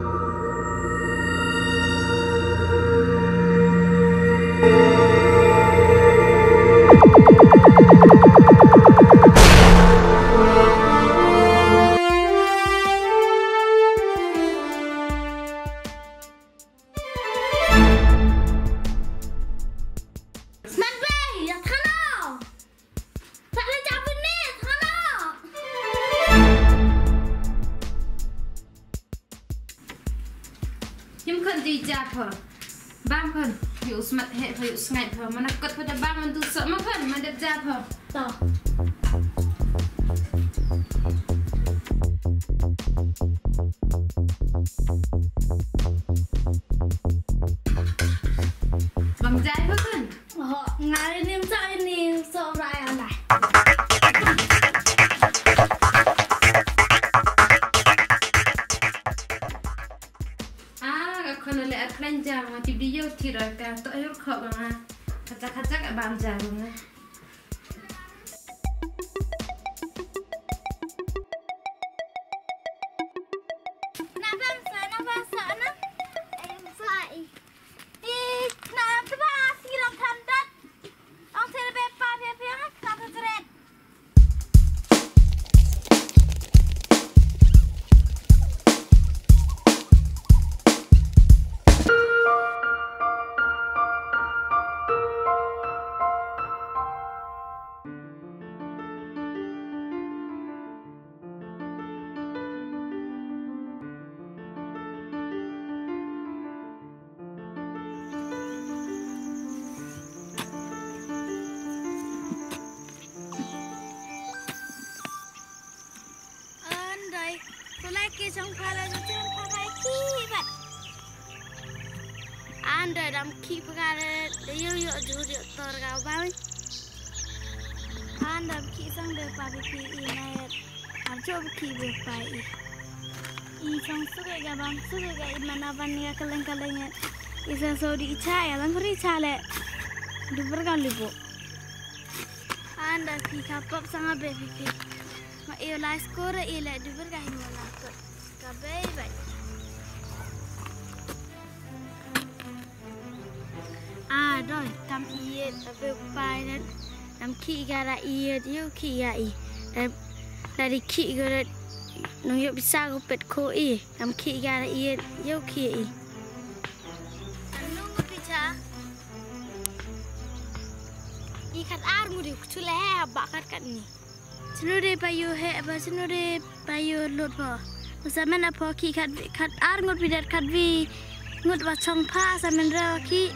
you thôi bam phần hiểu mặt hệ phải hiểu sngại thôi mà nó cất phải bam mình tự sợ mất phần mà đẹp da ra thôi anh chàng mà chụp đi yêu thì rồi cả tôi lúc khóc mà. Khát chắc khát chắc cả bàn chàng rồi phala de yo yo ju de tor ga bai. Andam ki sang de pa bi ki i na am cho ki be pa i. I trong su ga bang su ga i mana ban ya kaleng kaleng ya. Isa so di cha ya lang ri cha le. Du ber ga libo. Anda ki kapap sang be bi ki. Ma iyo la skora ila duber ka himo na ko. Ka bay bay. à rồi tam iet về bài nên làm khi gà là iet yêu khi gà i là đi khi gà là nó yêu pizza có pet khô i làm khi gà là iet yêu khi i nung pizza i khát ar mu đi chú lẹ bạc khát cắt ni chú nó đi bay yêu hệ và chú nó đi bay yêu lột vào sa men apo ki khat khat ar ngot bidat khat vi ngot wa chong pha sa men ra ki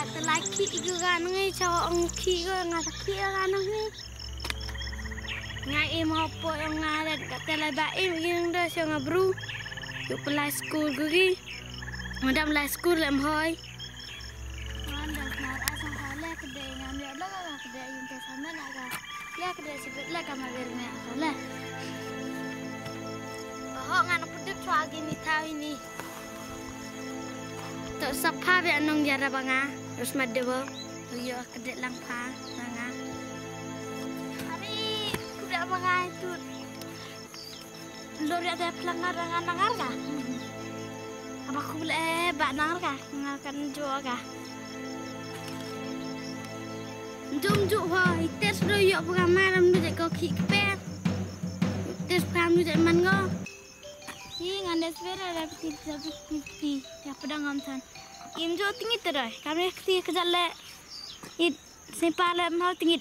là từ lại khi cứ gan ngay cho ông khi cứ ngay sắc khi gan ngay ngay em học bộ ông ngay là cả từ lại bà em kia đó cho ngay bru chụp lại school cứ đi mà đâm lại school làm hơi. Họ ngàn cũng được cho cái này thao ini tak sapa biar nong jara banga. Terus made bo. Kedai langpa banga. Hari kuda banga itu. Lori ada pelanggar dengan nangar kah? Apa aku boleh bak nangar kah? Nangarkan jual kah? Jom jom ho, tes do yo pengamal am dek ko ki kpe. Tes pram dek man go. Hi ngan des vera da piti da piti Im jo tingit rồi, cam này thì cái là ít xem pa là mau tingit.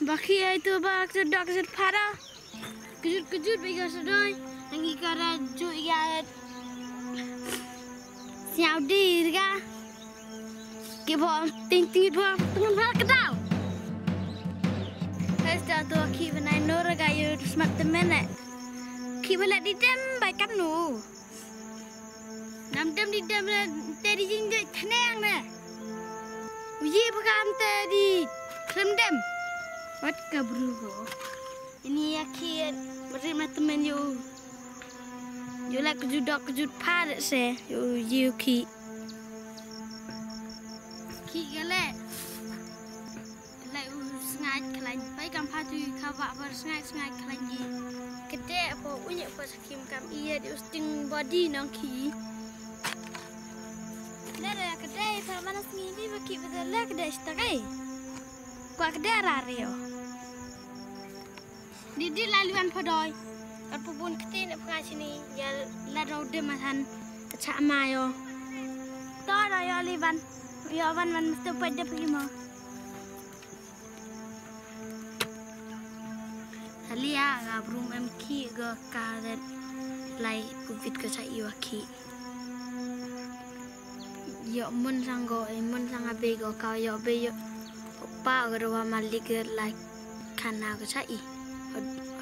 Baki ai tu ba cái đó cái phara, cái chút cái chút bây giờ rồi, anh ấy cái là jo cái xiao đi ra, cái bọn tinh tingit bọn tung hal cái đâu. Hết giờ tôi khi bên này nô ra cái smart thế này, khi bên lại đi đem bài cắt nụ. Te di jing jai thneng ne. Uji pakam te di krem dem. Wat ka bru go. Ini ki beri mat temen yu. Yu la kejut dok kejut pa de se. Yu yu ki. Ki gale. Lại sngai klan, bay kam patu kawa bar sngai sngai klan ji. kedek po punya po sakim kam iya di usting body nang ki. كده ثمان سنين بكي بدل كده اشتغي كده راريو دي دي لالوان بدوي البوبون كتير بقاشني يا لارو دمثان تشامايو تارا يا ليفان يا وان وان مستبد بريمو ทะเลียกับรุมเอ็มคีก็การไล่กุบิดก็ใช้อีวาคี yo mun sang go e eh, mun sang a yo be yo pa ro wa ma li ger la kana go cha i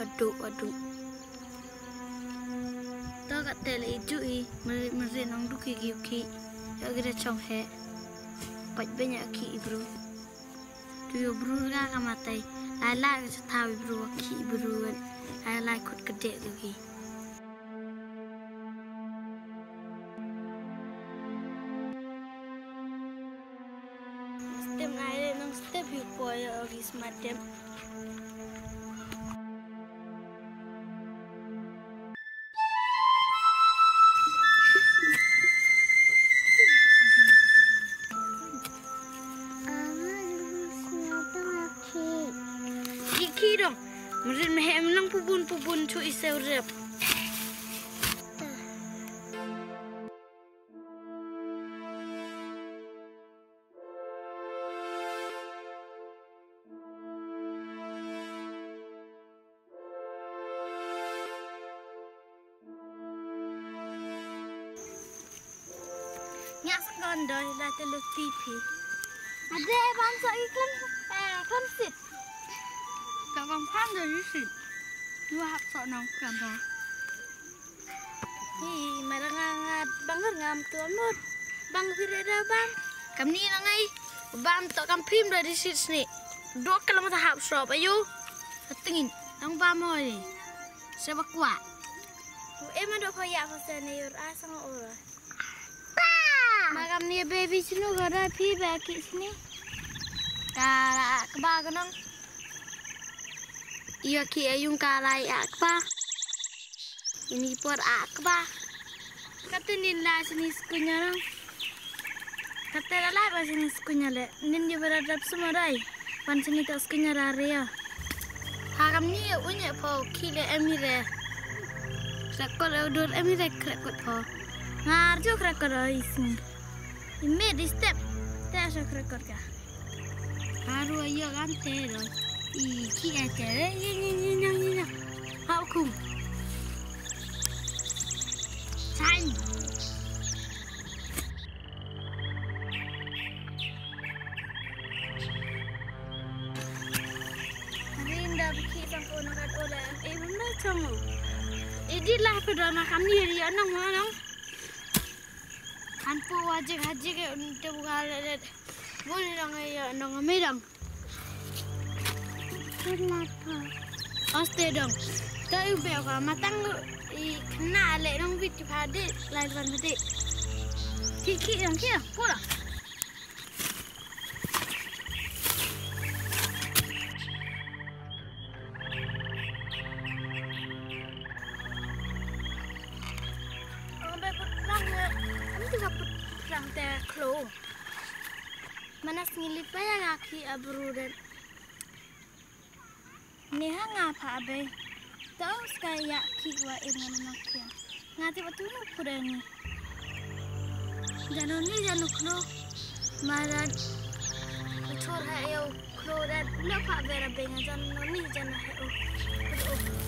adu adu to ga te le i ma ri ma ri gi ki. Yo ge chong he. Pa be nya ki i bru. Tu yo bru ga ga ma tai. La la ge cha bru ki bru ai la khut ke de tiếp Kidong, merin mehem nang pubun y cuy seurep. คนโดยราจะลุกตีผีอาเดบ้านสอยคลันเอ่คลันสิทธิ์กับบังพันโดยยสิทธิ์ดูหับสอน้องกับบังนี่มาละงางาบังขึ้นงามตัวมุดบังพิเรดาบังกับนี่ละไงบ้านต่อกับพิมโดยดิสิทนี่ดวกกัำลังมาหาบสอบอายุตึงินต้องบ้ามอยเลยเสบกว่าเอ็มมาดูพยาพเสนในยุราสังอเลย Makam ni baby sini kau pi baki sini. Kala akba kau nong. Iya ki ayun kala akba. Lah, ini por akba. Lah, Kata ni lah sini skunya nong. Kata lah lah pas ini le. Nen dia beradap semua dai. Pan eh. sini tak skunya lari ya. Hakam ni unye po kile emire. Sekolah dur emire kerekut po. Ngarjo kerekut oh isni. He made his step. Te sokorkorka. Haru ayo gantero. I kia kere ni ni ni ni ni. How cool. Time. hajik hajik untuk buka lelet boleh dong ya dong merang kenapa aste dong tak ibu ngilipay ang aki abrudan. Neha nga pa abay. Taos kaya kiwa iman makya. Ngati patulog ko rin ni. Ganon ni ganuklo. Marad. Utor ha ayaw. Kloran. Napa abay rabay nga. Ganon ni ganon ha. Oh. Oh.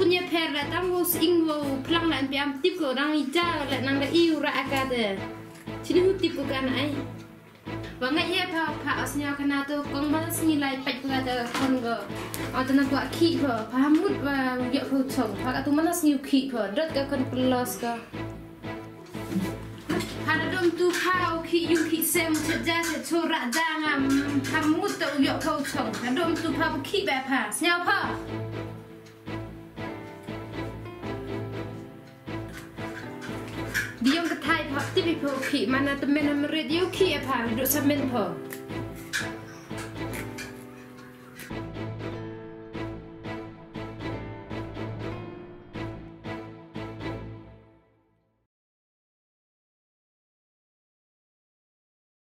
punya per lah tang bos ing wo pelang lah biar tip ke? Orang ija lah nang dah iu rak agak sini hu tip ke kan ai? Bangat ya pa pa asnya kena tu kong mana sini lai pek ke ada kon ke. Atau nak buat ki ke. Pahamut ba yuk hu chong pa tu mana sini ki ke? Dot ke kon pelos ke? Hada dom tu kau ki yu ki sem che ja che chora dangam hamut tu yuk hu chong hada dom tu pa ki ba pa snya Diolch yn tai hap ti fi po ki, mana temen am radio ki apa hidup samin po.